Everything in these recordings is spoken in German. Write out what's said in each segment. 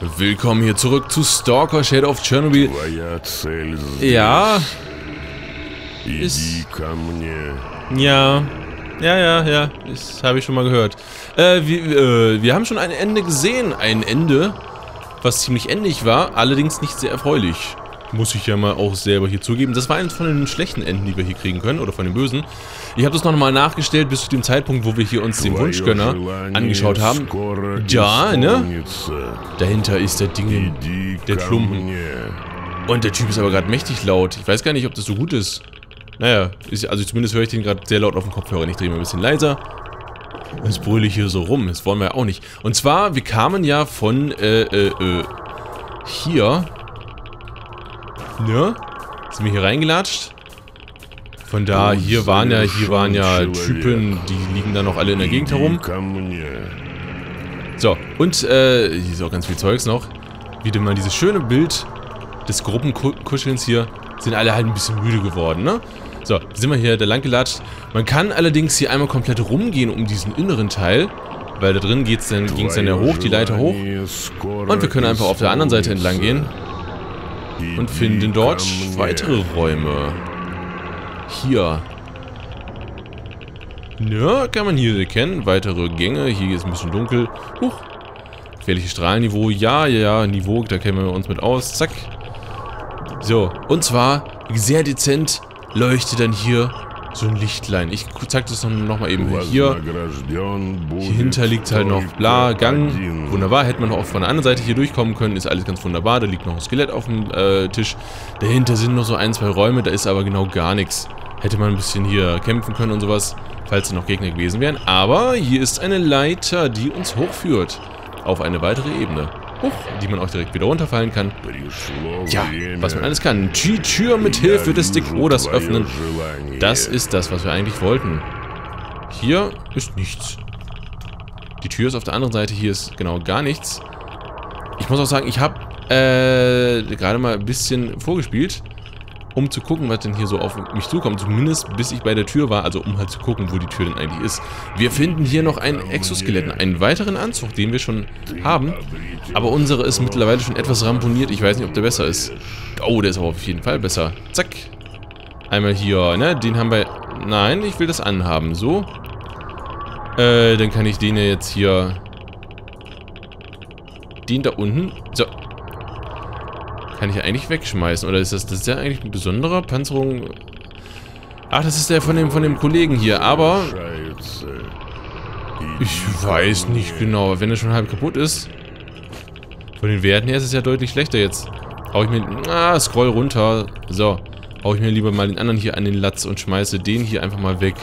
Willkommen hier zurück zu Stalker Shadow of Chernobyl. Ja. Ist, ja. Ja, ja, ja. Das habe ich schon mal gehört. Äh, wir, äh, wir haben schon ein Ende gesehen. Ein Ende, was ziemlich endlich war, allerdings nicht sehr erfreulich. Muss ich ja mal auch selber hier zugeben. Das war eines von den schlechten Enden, die wir hier kriegen können, oder von den bösen. Ich habe das nochmal nachgestellt, bis zu dem Zeitpunkt, wo wir hier uns den Wunschgönner angeschaut haben. Ja, ne? Dahinter ist der Ding, der Klumpen. Und der Typ ist aber gerade mächtig laut. Ich weiß gar nicht, ob das so gut ist. Naja, ist, also zumindest höre ich den gerade sehr laut auf dem Kopfhörer. Ich drehe mal ein bisschen leiser. Jetzt brülle ich hier so rum. Das wollen wir ja auch nicht. Und zwar, wir kamen ja von, äh, äh, äh, hier Ne? Sind wir hier reingelatscht? Von da, hier waren ja, hier waren ja Typen, die liegen da noch alle in der Gegend herum. So, und äh, hier ist auch ganz viel Zeugs noch. Wieder mal dieses schöne Bild des Gruppenkuschelns hier. Sind alle halt ein bisschen müde geworden, ne? So, sind wir hier da lang gelatscht. Man kann allerdings hier einmal komplett rumgehen um diesen inneren Teil. Weil da drin geht's dann, dann ja hoch, die Leiter hoch. Und wir können einfach auf der anderen Seite entlang gehen. Und finden dort weitere Räume. Hier. Ja, kann man hier erkennen. Weitere Gänge. Hier ist ein bisschen dunkel. Huch. Gefährliches Strahlenniveau. Ja, ja, ja. Niveau, da kennen wir uns mit aus. Zack. So. Und zwar sehr dezent leuchtet dann hier so ein Lichtlein. Ich zeig das nochmal eben. Hier, hier hinter liegt halt noch bla, Gang. Wunderbar, hätte man auch von der anderen Seite hier durchkommen können. Ist alles ganz wunderbar. Da liegt noch ein Skelett auf dem äh, Tisch. Dahinter sind noch so ein, zwei Räume. Da ist aber genau gar nichts. Hätte man ein bisschen hier kämpfen können und sowas, falls da noch Gegner gewesen wären. Aber hier ist eine Leiter, die uns hochführt. Auf eine weitere Ebene die man auch direkt wieder runterfallen kann. Tja, was man alles kann. Die Tür mit Hilfe des Dekroders öffnen. Das ist das, was wir eigentlich wollten. Hier ist nichts. Die Tür ist auf der anderen Seite. Hier ist genau gar nichts. Ich muss auch sagen, ich habe äh, gerade mal ein bisschen vorgespielt um zu gucken, was denn hier so auf mich zukommt. Zumindest bis ich bei der Tür war, also um halt zu gucken, wo die Tür denn eigentlich ist. Wir finden hier noch ein Exoskelett, einen weiteren Anzug, den wir schon haben. Aber unsere ist mittlerweile schon etwas ramponiert. Ich weiß nicht, ob der besser ist. Oh, der ist aber auf jeden Fall besser. Zack. Einmal hier, ne? Den haben wir... Nein, ich will das anhaben. So. Äh, dann kann ich den ja jetzt hier... Den da unten... So. Kann ich eigentlich wegschmeißen. Oder ist das, das ist ja eigentlich ein besonderer Panzerung? Ach, das ist der von dem, von dem Kollegen hier. Aber... Ich weiß nicht genau. Wenn er schon halb kaputt ist... Von den Werten her ist es ja deutlich schlechter jetzt. Hau ich mir... Ah, scroll runter. So. Hau ich mir lieber mal den anderen hier an den Latz und schmeiße den hier einfach mal weg.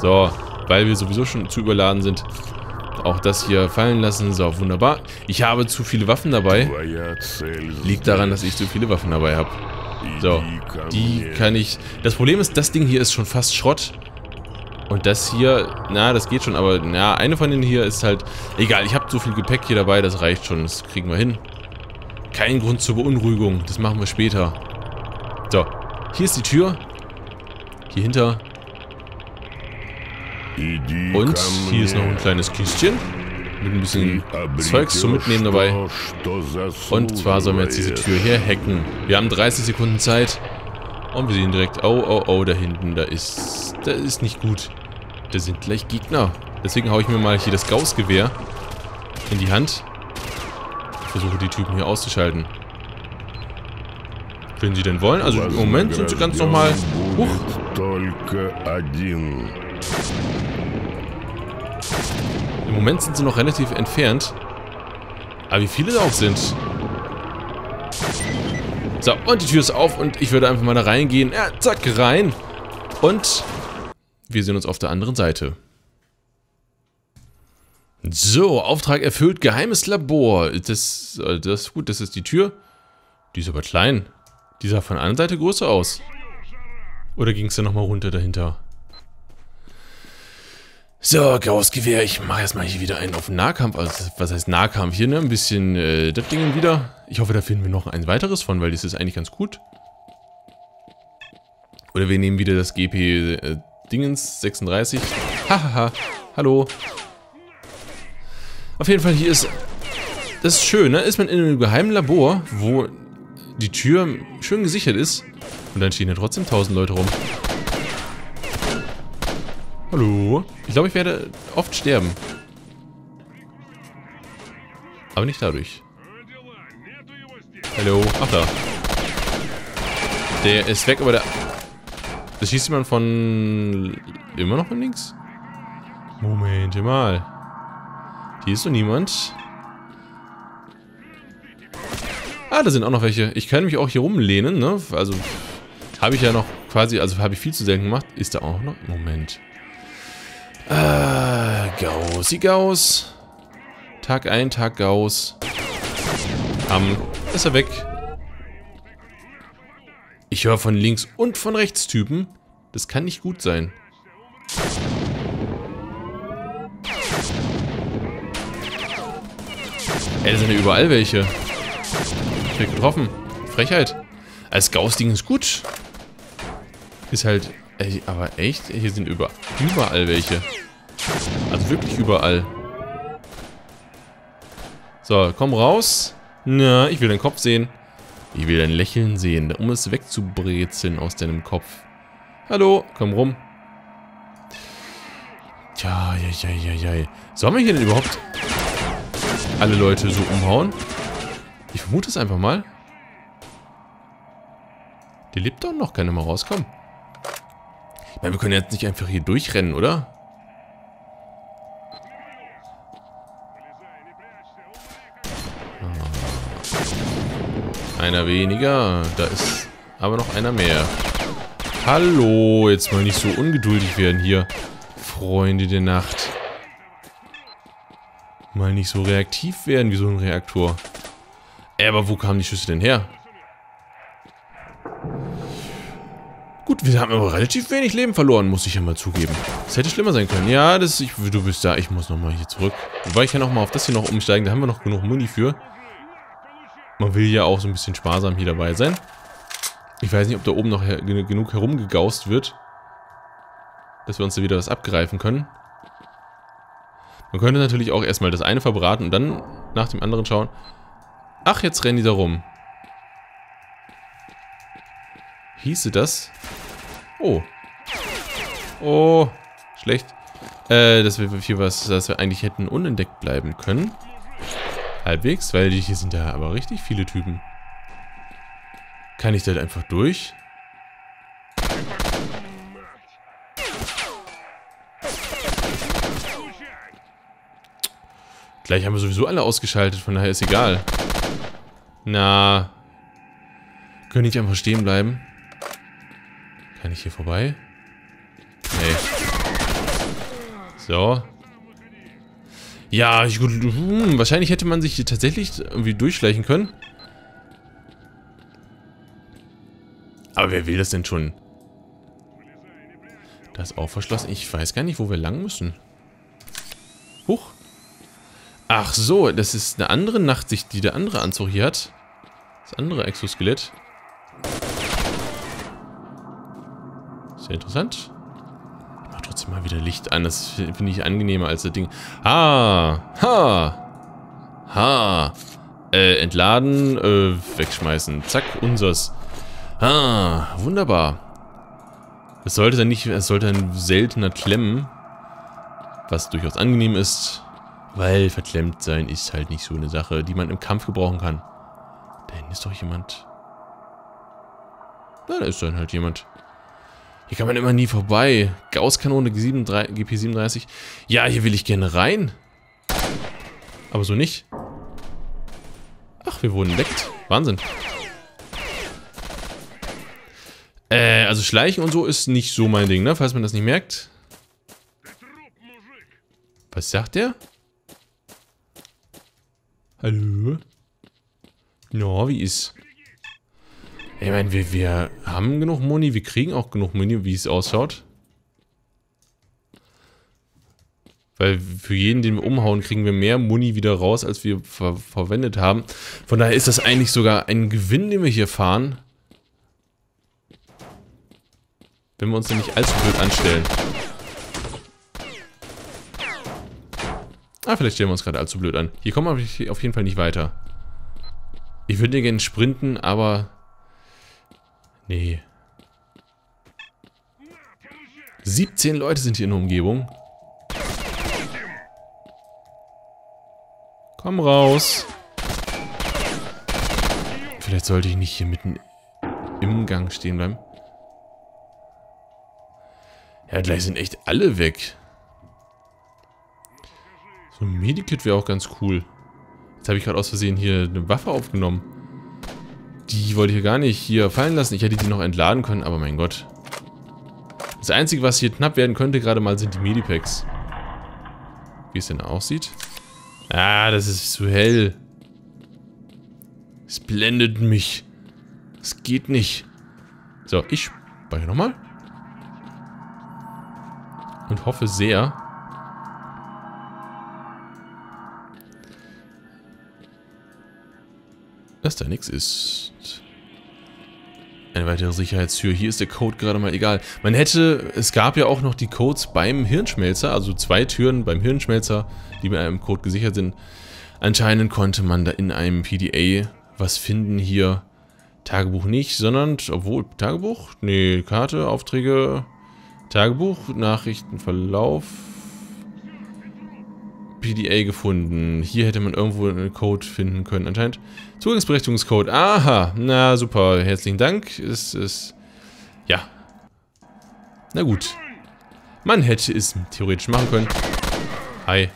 So. Weil wir sowieso schon zu überladen sind. Auch das hier fallen lassen. So, wunderbar. Ich habe zu viele Waffen dabei. Liegt daran, dass ich zu viele Waffen dabei habe. So, die kann ich... Das Problem ist, das Ding hier ist schon fast Schrott. Und das hier, na, das geht schon, aber na, eine von denen hier ist halt... Egal, ich habe so viel Gepäck hier dabei, das reicht schon. Das kriegen wir hin. Kein Grund zur Beunruhigung, das machen wir später. So, hier ist die Tür. Hier hinter und hier ist noch ein kleines Kistchen mit ein bisschen Zeugs zum Mitnehmen dabei. Und zwar sollen wir jetzt diese Tür hier hacken. Wir haben 30 Sekunden Zeit. Und wir sehen direkt, oh, oh, oh, da hinten, da ist, da ist nicht gut. Da sind gleich Gegner. Deswegen haue ich mir mal hier das Gauss-Gewehr in die Hand. Ich versuche die Typen hier auszuschalten. Wenn sie denn wollen. Also im Moment sind sie ganz normal... Huch im Moment sind sie noch relativ entfernt. Aber wie viele da auch sind. So, und die Tür ist auf und ich würde einfach mal da reingehen. Ja, zack, rein. Und wir sehen uns auf der anderen Seite. So, Auftrag erfüllt, geheimes Labor. Das, äh, das ist gut, das ist die Tür. Die ist aber klein. Die sah von der anderen Seite größer aus. Oder ging es da nochmal runter dahinter? So, graues Gewehr. Ich mache erstmal hier wieder einen auf Nahkampf. Also, was heißt Nahkampf? Hier, ne? Ein bisschen äh, das Ding wieder. Ich hoffe, da finden wir noch ein weiteres von, weil das ist eigentlich ganz gut. Oder wir nehmen wieder das GP äh, Dingens 36. Hahaha. Hallo. Auf jeden Fall, hier ist das ist schön, ne? Ist man in einem geheimen Labor, wo die Tür schön gesichert ist und dann stehen da trotzdem tausend Leute rum. Hallo? Ich glaube, ich werde oft sterben. Aber nicht dadurch. Hallo? Ach da. Der ist weg, aber der... Das schießt jemand von... Immer noch von links? Moment mal. Hier ist doch niemand. Ah, da sind auch noch welche. Ich kann mich auch hier rumlehnen, ne? Also, habe ich ja noch quasi, also habe ich viel zu selten gemacht. Ist da auch noch? Moment. Äh, Gausi Gaus. Tag ein, Tag Gaus. Am, ist er weg. Ich höre von links und von rechts Typen. Das kann nicht gut sein. Ey, da sind ja überall welche. Direkt getroffen. Frechheit. Als Gauss-Ding ist gut. Ist halt... Ey, aber echt? Hier sind über, überall welche. Also wirklich überall. So, komm raus. Na, ich will deinen Kopf sehen. Ich will dein Lächeln sehen, um es wegzubrezeln aus deinem Kopf. Hallo, komm rum. Tja, ja, ja, ja, ja. Sollen wir hier denn überhaupt alle Leute so umhauen? Ich vermute es einfach mal. Die lebt doch noch, kann mal rauskommen. Ich meine, wir können jetzt nicht einfach hier durchrennen, oder? Einer weniger. Da ist aber noch einer mehr. Hallo, jetzt mal nicht so ungeduldig werden hier. Freunde der Nacht. Mal nicht so reaktiv werden wie so ein Reaktor. Ey, aber wo kamen die Schüsse denn her? Gut, wir haben aber relativ wenig Leben verloren, muss ich ja mal zugeben. Das hätte schlimmer sein können. Ja, das ich, du bist da. Ich muss nochmal hier zurück. Wobei ich ja nochmal auf das hier noch umsteigen. Da haben wir noch genug Muni für. Man will ja auch so ein bisschen sparsam hier dabei sein. Ich weiß nicht, ob da oben noch her genug herumgegaust wird. Dass wir uns da wieder was abgreifen können. Man könnte natürlich auch erstmal das eine verbraten und dann nach dem anderen schauen. Ach, jetzt rennen die da rum. Hieße das? Oh. Oh. Schlecht. Äh, dass wir hier was, dass wir eigentlich hätten unentdeckt bleiben können. Halbwegs, weil hier sind da aber richtig viele Typen. Kann ich da einfach durch? Gleich haben wir sowieso alle ausgeschaltet, von daher ist egal. Na. Können ich einfach stehen bleiben? Kann ich hier vorbei? Nee. So. Ja, ich, hm, wahrscheinlich hätte man sich hier tatsächlich irgendwie durchschleichen können. Aber wer will das denn schon? Das ist auch verschlossen. Ich weiß gar nicht, wo wir lang müssen. Huch. Ach so, das ist eine andere Nachtsicht, die der andere Anzug hier hat. Das andere Exoskelett. Sehr interessant. Trotzdem mal wieder Licht an. Das finde ich angenehmer als das Ding. Ah! Ha! Ha! Äh, entladen, äh, wegschmeißen. Zack, unsers. Ah, wunderbar. Es sollte dann nicht, es sollte ein seltener klemmen. Was durchaus angenehm ist. Weil verklemmt sein ist halt nicht so eine Sache, die man im Kampf gebrauchen kann. Da hinten ist doch jemand. Na, da ist dann halt jemand. Hier kann man immer nie vorbei. Gausskanone GP37. Ja, hier will ich gerne rein. Aber so nicht. Ach, wir wurden entdeckt. Wahnsinn. Äh, also Schleichen und so ist nicht so mein Ding, ne? Falls man das nicht merkt. Was sagt der? Hallo? Ja, wie ist... Ich meine, wir, wir haben genug Muni, wir kriegen auch genug Muni, wie es ausschaut. Weil für jeden, den wir umhauen, kriegen wir mehr Muni wieder raus, als wir ver verwendet haben. Von daher ist das eigentlich sogar ein Gewinn, den wir hier fahren. Wenn wir uns nicht allzu blöd anstellen. Ah, vielleicht stellen wir uns gerade allzu blöd an. Hier kommen wir auf jeden Fall nicht weiter. Ich würde gerne sprinten, aber... Nee. 17 Leute sind hier in der Umgebung. Komm raus. Vielleicht sollte ich nicht hier mitten im Gang stehen bleiben. Ja, gleich sind echt alle weg. So ein Medikit wäre auch ganz cool. Jetzt habe ich gerade aus Versehen hier eine Waffe aufgenommen. Die wollte ich ja gar nicht hier fallen lassen. Ich hätte die noch entladen können, aber mein Gott. Das Einzige, was hier knapp werden könnte gerade mal, sind die Medipacks. Wie es denn aussieht. Ah, das ist zu hell. Es blendet mich. Es geht nicht. So, ich speichere nochmal. Und hoffe sehr, dass da nichts ist. Eine weitere Sicherheitstür. Hier ist der Code gerade mal egal. Man hätte, es gab ja auch noch die Codes beim Hirnschmelzer, also zwei Türen beim Hirnschmelzer, die mit einem Code gesichert sind. Anscheinend konnte man da in einem PDA was finden hier. Tagebuch nicht, sondern, obwohl, Tagebuch? Nee, Karte, Aufträge, Tagebuch, Nachrichten, Verlauf, PDA gefunden. Hier hätte man irgendwo einen Code finden können, anscheinend. Zugangsberechtigungscode. Aha, na super, herzlichen Dank. Es ist, ja. Na gut. Man hätte es theoretisch machen können. Hi.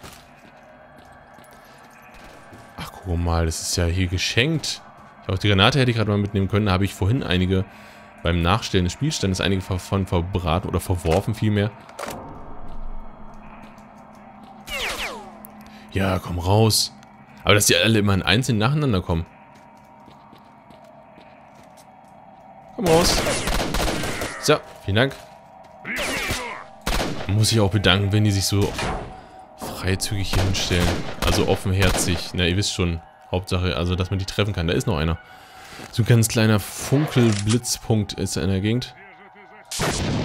Ach, guck mal, das ist ja hier geschenkt. Auch die Granate hätte ich gerade mal mitnehmen können. Da habe ich vorhin einige beim Nachstellen des Spielstandes einige von verbraten oder verworfen vielmehr. Ja, komm raus. Aber dass die alle immer in einzeln nacheinander kommen. Komm raus. So, vielen Dank. Muss ich auch bedanken, wenn die sich so freizügig hier hinstellen. Also offenherzig. Na, ihr wisst schon. Hauptsache, also, dass man die treffen kann. Da ist noch einer. So ein ganz kleiner Funkelblitzpunkt ist in der Gegend.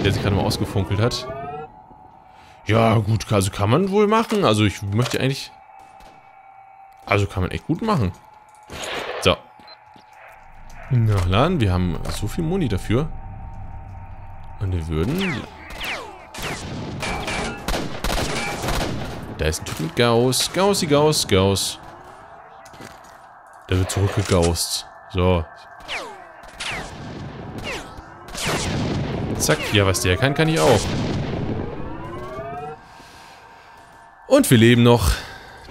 Der sich gerade mal ausgefunkelt hat. Ja, gut, also kann man wohl machen. Also ich möchte eigentlich also kann man echt gut machen. So. Nachladen. Wir haben so viel Muni dafür. Und wir würden... Da ist ein Typ mit Gauss. Gaussi, Gauss, Gauss. Der wird zurückgegaust. So. Zack. Ja, was der kann, kann ich auch. Und wir leben noch.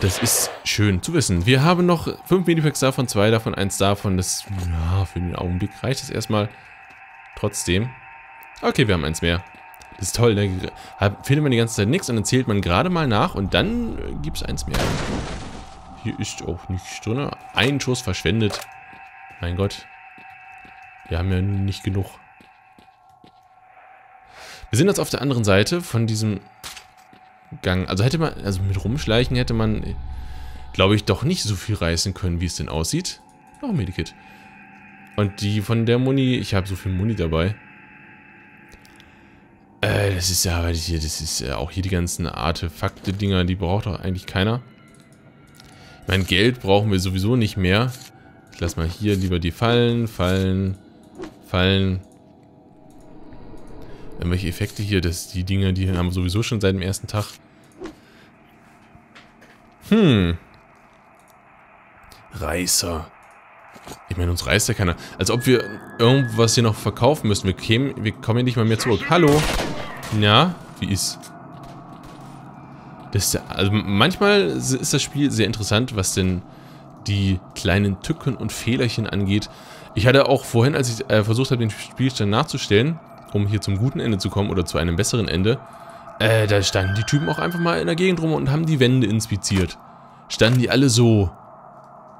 Das ist schön zu wissen. Wir haben noch fünf Minipacks davon, zwei davon, eins davon. Das, ja, für den Augenblick reicht es erstmal. Trotzdem. Okay, wir haben eins mehr. Das ist toll, da findet man die ganze Zeit nichts und dann zählt man gerade mal nach und dann äh, gibt es eins mehr. Hier ist auch nichts drin. Ein Schuss verschwendet. Mein Gott. Wir haben ja nicht genug. Wir sind jetzt auf der anderen Seite von diesem Gang. Also hätte man, also mit rumschleichen hätte man, glaube ich, doch nicht so viel reißen können, wie es denn aussieht. Noch ein Medikit. Und die von der Muni, ich habe so viel Muni dabei. Äh, das ist ja, hier, das ist ja auch hier die ganzen Artefakte-Dinger, die braucht doch eigentlich keiner. Mein Geld brauchen wir sowieso nicht mehr. Ich lasse mal hier lieber die Fallen, Fallen, Fallen. Irgendwelche Effekte hier, das, die Dinge, die haben wir sowieso schon seit dem ersten Tag. Hm. Reißer. Ich meine, uns reißt ja keiner. Als ob wir irgendwas hier noch verkaufen müssen. Wir, kämen, wir kommen ja nicht mal mehr zurück. Hallo? Ja, wie ist... Das also manchmal ist das Spiel sehr interessant, was denn die kleinen Tücken und Fehlerchen angeht. Ich hatte auch vorhin, als ich äh, versucht habe, den Spielstand nachzustellen, um hier zum guten Ende zu kommen oder zu einem besseren Ende, äh, da standen die Typen auch einfach mal in der Gegend rum und haben die Wände inspiziert. Standen die alle so.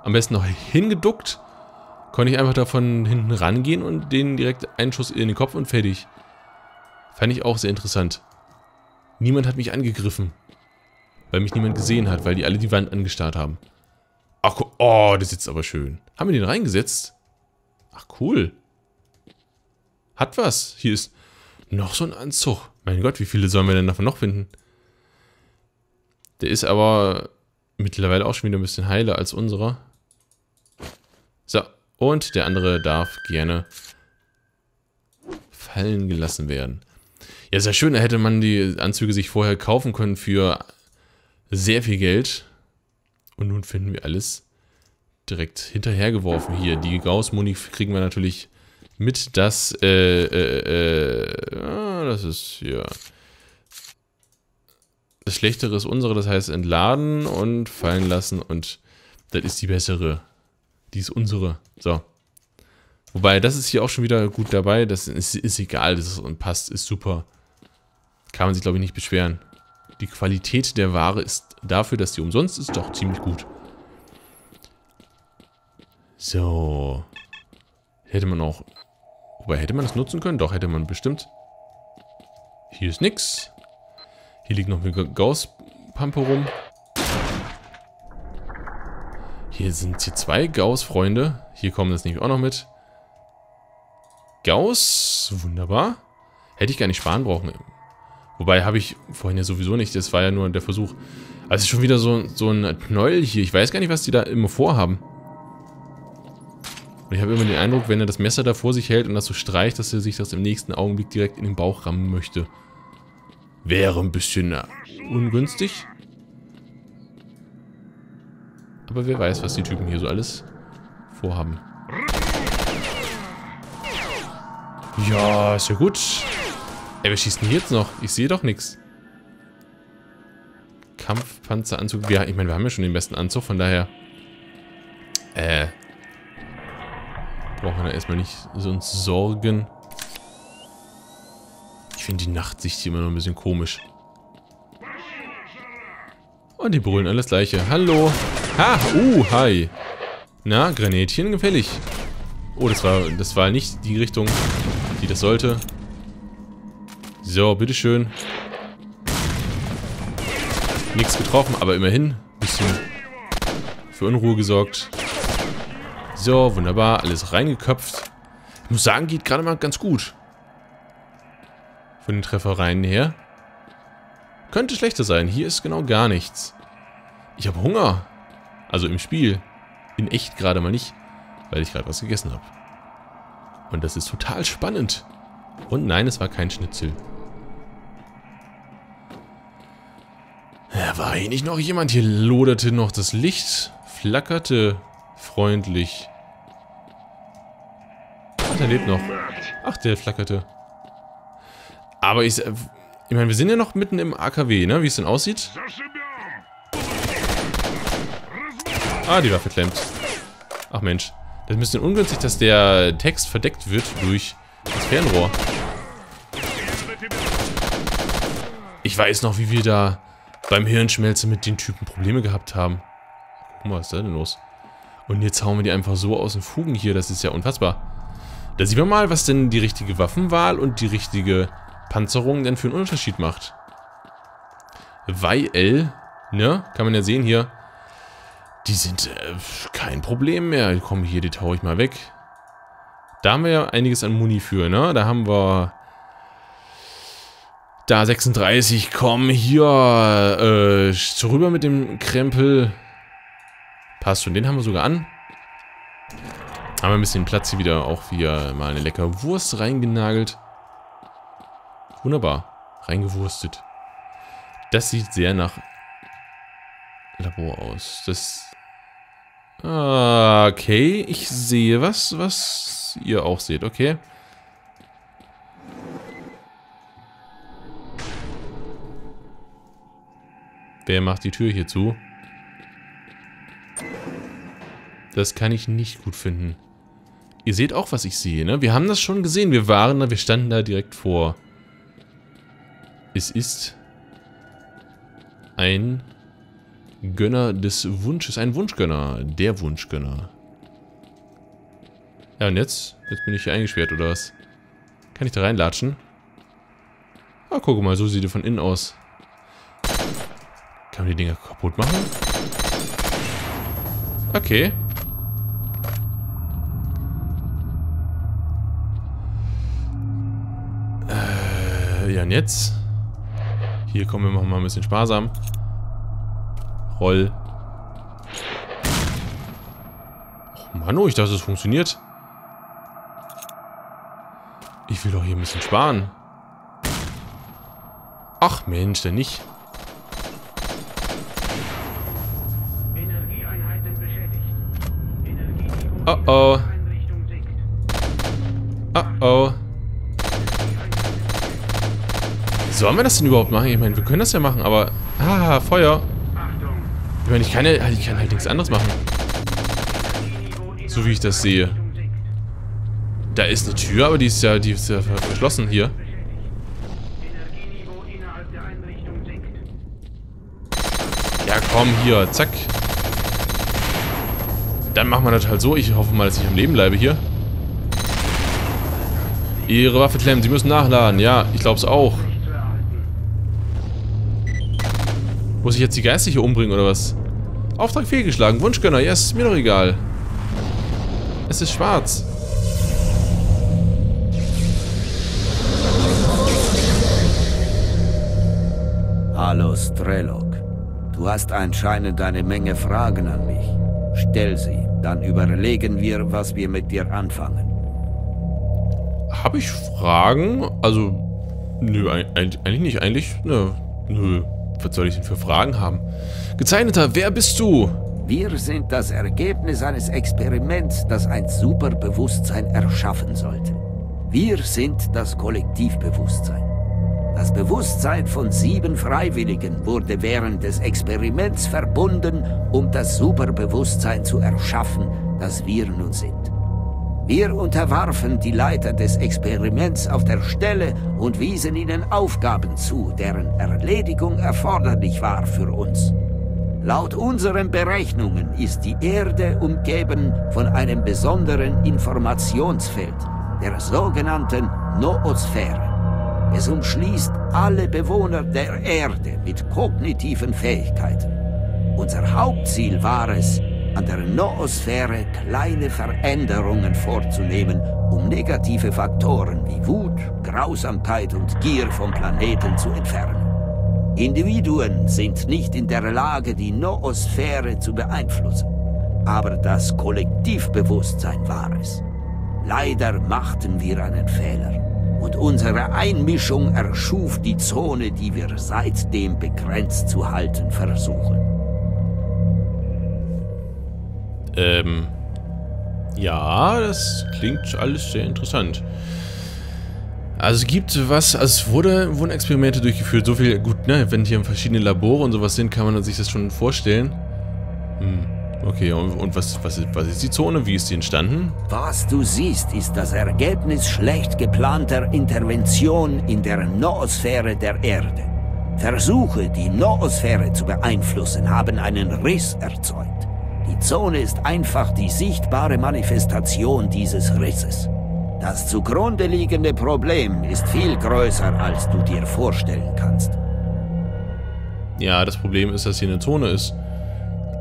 Am besten noch hingeduckt. Konnte ich einfach davon hinten rangehen und denen direkt einen Schuss in den Kopf und fertig. Fand ich auch sehr interessant. Niemand hat mich angegriffen. Weil mich niemand gesehen hat, weil die alle die Wand angestarrt haben. Ach, oh, das sitzt aber schön. Haben wir den reingesetzt? Ach, cool. Hat was. Hier ist noch so ein Anzug. Mein Gott, wie viele sollen wir denn davon noch finden? Der ist aber mittlerweile auch schon wieder ein bisschen heiler als unserer. So, und der andere darf gerne fallen gelassen werden. Ja, sehr schön, da hätte man die Anzüge sich vorher kaufen können für sehr viel Geld. Und nun finden wir alles direkt hinterhergeworfen hier. Die Gauss-Muni kriegen wir natürlich mit. Das, äh, äh, äh, ah, das ist hier... Das Schlechtere ist unsere, das heißt entladen und fallen lassen und das ist die bessere. Die ist unsere. So. Wobei, das ist hier auch schon wieder gut dabei. Das ist, ist egal, das ist, und passt, ist super. Kann man sich, glaube ich, nicht beschweren. Die Qualität der Ware ist dafür, dass die umsonst ist, doch ziemlich gut. So. Hätte man auch... Wobei, hätte man das nutzen können? Doch, hätte man bestimmt. Hier ist nix. Hier liegt noch eine Gauss-Pampe rum. Hier sind die zwei Gauss-Freunde. Hier kommen das nämlich auch noch mit. Gauss, wunderbar. Hätte ich gar nicht sparen brauchen. Wobei, habe ich vorhin ja sowieso nicht. Das war ja nur der Versuch. Also schon wieder so, so ein Knäuel hier. Ich weiß gar nicht, was die da immer vorhaben. Und ich habe immer den Eindruck, wenn er das Messer da vor sich hält und das so streicht, dass er sich das im nächsten Augenblick direkt in den Bauch rammen möchte. Wäre ein bisschen äh, ungünstig. Aber wer weiß, was die Typen hier so alles vorhaben. Ja, ist ja gut. Ey, wir schießen hier jetzt noch? Ich sehe doch nichts. Kampfpanzeranzug. Ja, ich meine, wir haben ja schon den besten Anzug, von daher... Äh... Brauchen wir erstmal nicht so uns sorgen. Ich finde die Nachtsicht hier immer noch ein bisschen komisch. Und die brüllen alles gleiche. Hallo. Ha, uh, hi. Na, Granätchen gefällig. Oh, das war, das war nicht die Richtung, die das sollte. So, bitteschön. Nichts getroffen, aber immerhin. Bisschen für Unruhe gesorgt. So, wunderbar. Alles reingeköpft. Ich muss sagen, geht gerade mal ganz gut. Von den Treffereien her. Könnte schlechter sein. Hier ist genau gar nichts. Ich habe Hunger. Also im Spiel. In echt gerade mal nicht, weil ich gerade was gegessen habe. Und das ist total spannend. Und nein, es war kein Schnitzel. Ja, war hier nicht noch jemand? Hier loderte noch das Licht, flackerte freundlich. Ach, der lebt noch. Ach, der flackerte. Aber ich, ich meine, wir sind ja noch mitten im AKW, ne? Wie es denn aussieht. Ah, die Waffe klemmt. Ach Mensch. Das ist ein bisschen ungünstig, dass der Text verdeckt wird durch das Fernrohr. Ich weiß noch, wie wir da beim Hirnschmelzen mit den Typen Probleme gehabt haben. Guck mal, was ist da denn los? Und jetzt hauen wir die einfach so aus den Fugen hier. Das ist ja unfassbar. Da sehen wir mal, was denn die richtige Waffenwahl und die richtige Panzerung denn für einen Unterschied macht. Weil, ne, kann man ja sehen hier, die sind äh, kein Problem mehr. Komm, hier, die taue ich mal weg. Da haben wir ja einiges an Muni für, ne? Da haben wir da 36, komm hier, äh, rüber mit dem Krempel. Passt schon, den haben wir sogar an. Haben wir ein bisschen Platz hier wieder, auch wieder mal eine leckere Wurst reingenagelt. Wunderbar, reingewurstet. Das sieht sehr nach Labor aus. Das... Ah, okay, ich sehe was, was ihr auch seht, okay. Wer macht die Tür hier zu? Das kann ich nicht gut finden. Ihr seht auch, was ich sehe, ne? Wir haben das schon gesehen. Wir waren da, wir standen da direkt vor. Es ist ein Gönner des Wunsches. Ein Wunschgönner. Der Wunschgönner. Ja, und jetzt? Jetzt bin ich hier eingesperrt, oder was? Kann ich da reinlatschen? Ah, guck mal, so sieht er von innen aus. Kann man die Dinger kaputt machen? Okay. ja, und jetzt? Hier kommen wir machen mal ein bisschen sparsam. Roll. Oh Mann, oh, ich dachte, es funktioniert. Ich will doch hier ein bisschen sparen. Ach Mensch, denn nicht. Oh oh. Oh oh. Sollen wir das denn überhaupt machen? Ich meine, wir können das ja machen, aber... Ah, Feuer. Ich meine, ich kann, ja, ich kann halt nichts anderes machen. So wie ich das sehe. Da ist eine Tür, aber die ist ja, die ist ja verschlossen hier. Ja, komm, hier, zack. Dann machen wir das halt so. Ich hoffe mal, dass ich am Leben bleibe hier. Ihre Waffe klemmen, Sie müssen nachladen. Ja, ich glaube es auch. Muss ich jetzt die Geistliche umbringen, oder was? Auftrag fehlgeschlagen. Wunschgönner. Ja, ist mir doch egal. Es ist schwarz. Hallo Strelok. Du hast anscheinend eine Menge Fragen an mich. Stell sie, dann überlegen wir, was wir mit dir anfangen. Habe ich Fragen? Also, nö, eigentlich nicht. Eigentlich, nö, nö. Was soll ich denn für Fragen haben? Gezeichneter, wer bist du? Wir sind das Ergebnis eines Experiments, das ein Superbewusstsein erschaffen sollte. Wir sind das Kollektivbewusstsein. Das Bewusstsein von sieben Freiwilligen wurde während des Experiments verbunden, um das Superbewusstsein zu erschaffen, das wir nun sind. Wir unterwarfen die Leiter des Experiments auf der Stelle und wiesen ihnen Aufgaben zu, deren Erledigung erforderlich war für uns. Laut unseren Berechnungen ist die Erde umgeben von einem besonderen Informationsfeld, der sogenannten Noosphäre. Es umschließt alle Bewohner der Erde mit kognitiven Fähigkeiten. Unser Hauptziel war es, an der Noosphäre kleine Veränderungen vorzunehmen, um negative Faktoren wie Wut, Grausamkeit und Gier vom Planeten zu entfernen. Individuen sind nicht in der Lage, die Noosphäre zu beeinflussen. Aber das Kollektivbewusstsein war es. Leider machten wir einen Fehler und unsere Einmischung erschuf die Zone, die wir seitdem begrenzt zu halten versuchen. Ähm, ja, das klingt alles sehr interessant. Also es gibt was, also es wurde, wurden Experimente durchgeführt, so viel, gut, ne, wenn hier verschiedene Labore und sowas sind, kann man sich das schon vorstellen. Hm. Okay, und, was, was, ist, was ist die Zone? Wie ist die entstanden? Was du siehst, ist das Ergebnis schlecht geplanter Intervention in der Noosphäre der Erde. Versuche, die Noosphäre zu beeinflussen, haben einen Riss erzeugt. Zone ist einfach die sichtbare Manifestation dieses Risses. Das zugrunde liegende Problem ist viel größer, als du dir vorstellen kannst. Ja, das Problem ist, dass hier eine Zone ist.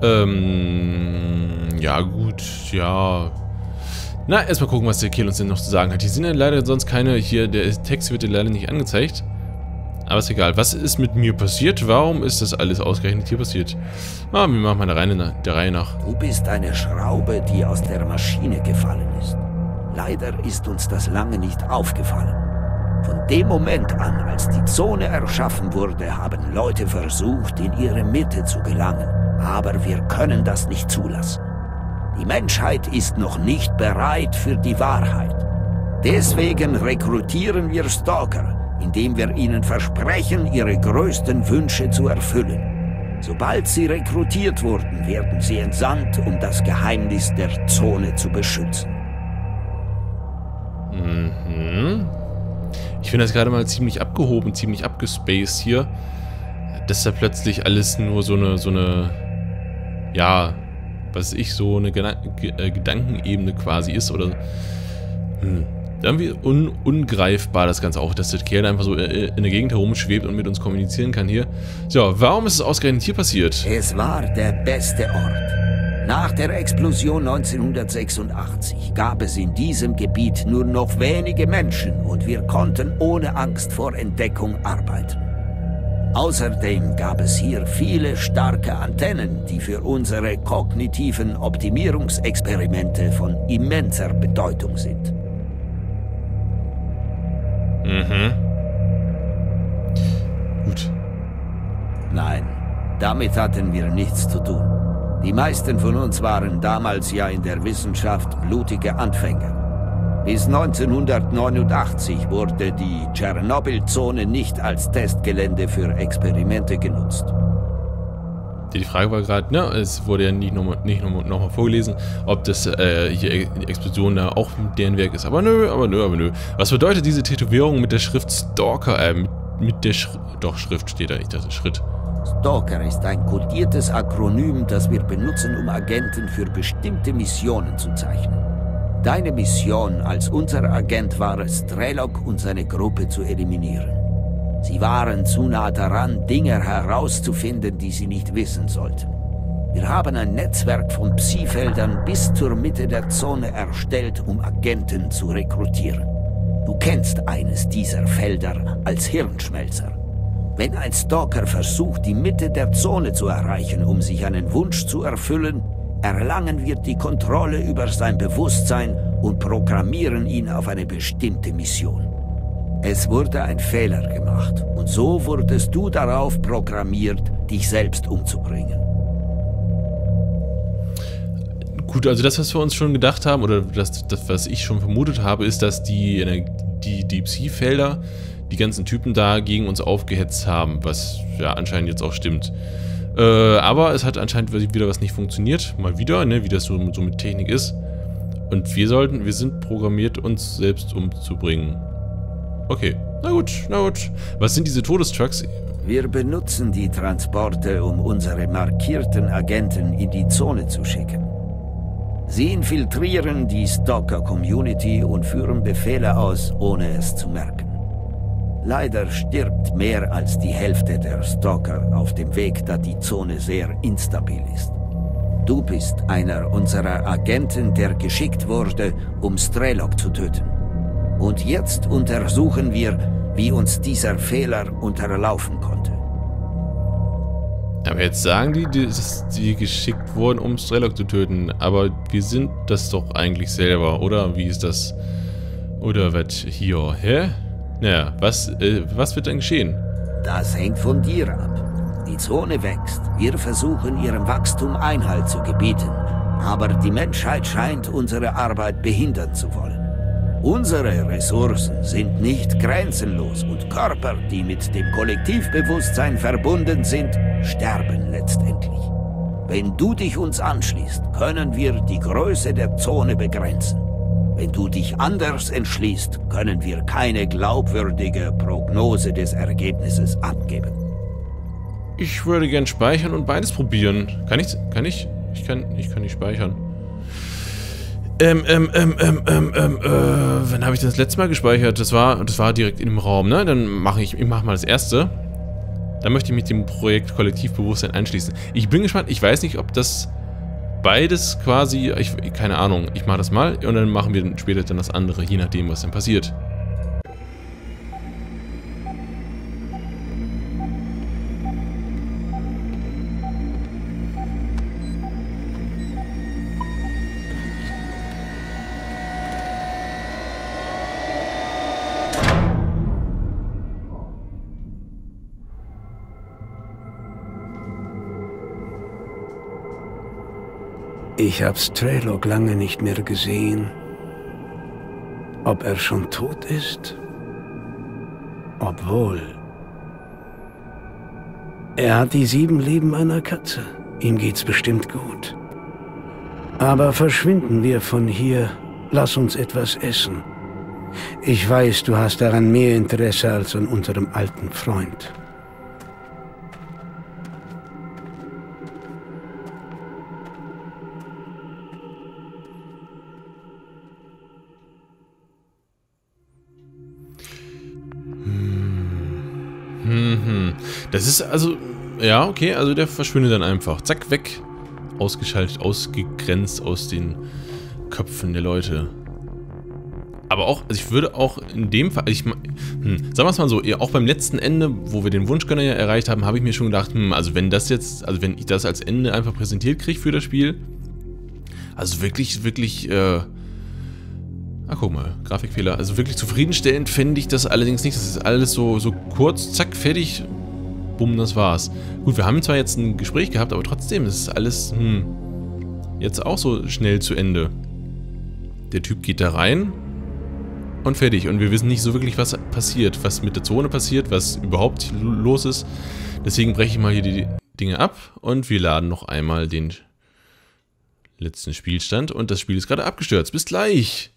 Ähm, ja gut, ja. Na, erstmal gucken, was der Kill uns denn noch zu sagen hat. Hier sind ja leider sonst keine, hier, der Text wird dir leider nicht angezeigt. Aber ist egal. Was ist mit mir passiert? Warum ist das alles ausgerechnet hier passiert? Ah, wir machen mal der Reihe, der Reihe nach. Du bist eine Schraube, die aus der Maschine gefallen ist. Leider ist uns das lange nicht aufgefallen. Von dem Moment an, als die Zone erschaffen wurde, haben Leute versucht, in ihre Mitte zu gelangen. Aber wir können das nicht zulassen. Die Menschheit ist noch nicht bereit für die Wahrheit. Deswegen rekrutieren wir Stalker, indem wir ihnen versprechen, ihre größten Wünsche zu erfüllen. Sobald sie rekrutiert wurden, werden sie entsandt, um das Geheimnis der Zone zu beschützen. Mhm. Ich finde das gerade mal ziemlich abgehoben, ziemlich abgespaced hier. Dass da plötzlich alles nur so eine, so eine ja, was ich, so eine äh, Gedankenebene quasi ist oder hm, irgendwie un ungreifbar das Ganze auch, dass der Kerl einfach so äh, in der Gegend herumschwebt und mit uns kommunizieren kann hier. So, warum ist es ausgerechnet hier passiert? Es war der beste Ort. Nach der Explosion 1986 gab es in diesem Gebiet nur noch wenige Menschen und wir konnten ohne Angst vor Entdeckung arbeiten. Außerdem gab es hier viele starke Antennen, die für unsere kognitiven Optimierungsexperimente von immenser Bedeutung sind. Mhm. Gut. Nein, damit hatten wir nichts zu tun. Die meisten von uns waren damals ja in der Wissenschaft blutige Anfänger. Bis 1989 wurde die Tschernobyl-Zone nicht als Testgelände für Experimente genutzt. Die Frage war gerade, ne, es wurde ja nicht nochmal nicht noch, noch mal vorgelesen, ob das äh, hier die Explosion da auch deren Werk ist. Aber nö, aber nö, aber nö. Was bedeutet diese Tätowierung mit der Schrift Stalker, äh, mit, der Sch doch, Schrift steht da, ich dachte Schritt. Stalker ist ein kodiertes Akronym, das wir benutzen, um Agenten für bestimmte Missionen zu zeichnen. Deine Mission als unser Agent war es, Strelok und seine Gruppe zu eliminieren. Sie waren zu nah daran, Dinge herauszufinden, die sie nicht wissen sollten. Wir haben ein Netzwerk von Psi-Feldern bis zur Mitte der Zone erstellt, um Agenten zu rekrutieren. Du kennst eines dieser Felder als Hirnschmelzer. Wenn ein Stalker versucht, die Mitte der Zone zu erreichen, um sich einen Wunsch zu erfüllen, erlangen wir die Kontrolle über sein Bewusstsein und programmieren ihn auf eine bestimmte Mission. Es wurde ein Fehler gemacht und so wurdest du darauf programmiert, dich selbst umzubringen. Gut, also das, was wir uns schon gedacht haben, oder das, das was ich schon vermutet habe, ist, dass die, die Deep Sea-Felder die ganzen Typen da gegen uns aufgehetzt haben, was ja anscheinend jetzt auch stimmt. Äh, aber es hat anscheinend wieder was nicht funktioniert, mal wieder, ne, wie das so, so mit Technik ist. Und wir sollten, wir sind programmiert, uns selbst umzubringen. Okay, na gut, na gut. Was sind diese Todestrucks? Wir benutzen die Transporte, um unsere markierten Agenten in die Zone zu schicken. Sie infiltrieren die Stalker-Community und führen Befehle aus, ohne es zu merken. Leider stirbt mehr als die Hälfte der Stalker auf dem Weg, da die Zone sehr instabil ist. Du bist einer unserer Agenten, der geschickt wurde, um Strelok zu töten. Und jetzt untersuchen wir, wie uns dieser Fehler unterlaufen konnte. Aber jetzt sagen die, dass die geschickt wurden, um Strelok zu töten. Aber wir sind das doch eigentlich selber, oder? Wie ist das? Oder was hier? Hä? Naja, was, äh, was wird dann geschehen? Das hängt von dir ab. Die Zone wächst. Wir versuchen, ihrem Wachstum Einhalt zu gebieten. Aber die Menschheit scheint unsere Arbeit behindern zu wollen. Unsere Ressourcen sind nicht grenzenlos und Körper, die mit dem Kollektivbewusstsein verbunden sind, sterben letztendlich. Wenn du dich uns anschließt, können wir die Größe der Zone begrenzen. Wenn du dich anders entschließt, können wir keine glaubwürdige Prognose des Ergebnisses abgeben. Ich würde gern speichern und beides probieren. Kann ich? Kann ich? Ich kann, ich kann nicht speichern. Ähm, ähm, ähm, ähm, ähm, ähm, äh, wann habe ich das letzte Mal gespeichert? Das war, das war direkt in dem Raum, ne? Dann mache ich, ich mache mal das erste. Dann möchte ich mich dem Projekt Kollektivbewusstsein anschließen. Ich bin gespannt, ich weiß nicht, ob das beides quasi, ich, keine Ahnung, ich mache das mal und dann machen wir später dann das andere, je nachdem, was dann passiert. Ich habe Strelok lange nicht mehr gesehen. Ob er schon tot ist? Obwohl. Er hat die sieben Leben einer Katze. Ihm geht's bestimmt gut. Aber verschwinden wir von hier. Lass uns etwas essen. Ich weiß, du hast daran mehr Interesse als an unserem alten Freund. Das ist also... Ja, okay, also der verschwindet dann einfach. Zack, weg. Ausgeschaltet, ausgegrenzt aus den Köpfen der Leute. Aber auch, also ich würde auch in dem Fall, ich, hm, sagen wir es mal so, auch beim letzten Ende, wo wir den Wunschgönner ja erreicht haben, habe ich mir schon gedacht, hm, also wenn das jetzt, also wenn ich das als Ende einfach präsentiert kriege für das Spiel, also wirklich, wirklich, äh, Ah, guck mal, Grafikfehler. Also wirklich zufriedenstellend fände ich das allerdings nicht. Das ist alles so, so kurz, zack, fertig, bumm, das war's. Gut, wir haben zwar jetzt ein Gespräch gehabt, aber trotzdem ist alles, hm, jetzt auch so schnell zu Ende. Der Typ geht da rein und fertig. Und wir wissen nicht so wirklich, was passiert, was mit der Zone passiert, was überhaupt los ist. Deswegen breche ich mal hier die Dinge ab und wir laden noch einmal den letzten Spielstand und das Spiel ist gerade abgestürzt. Bis gleich!